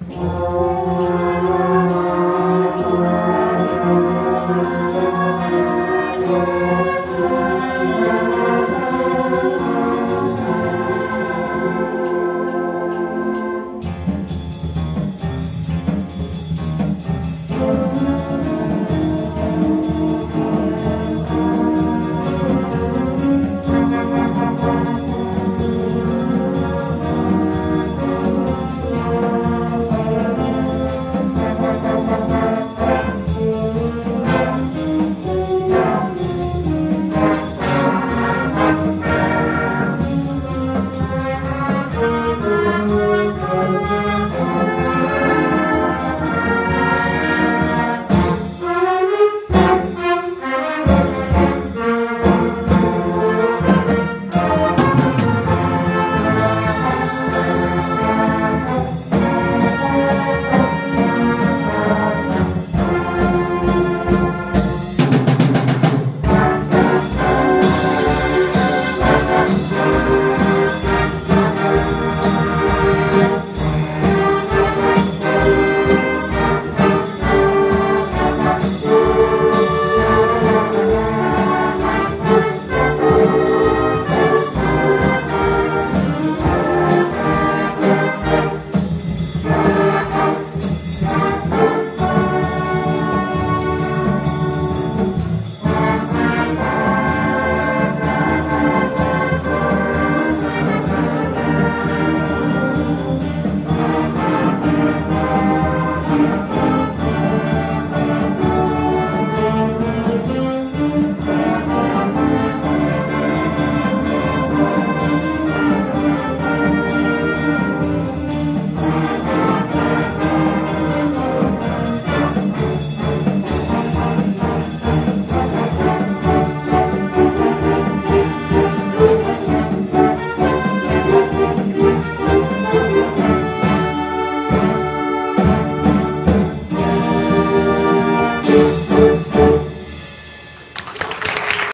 Música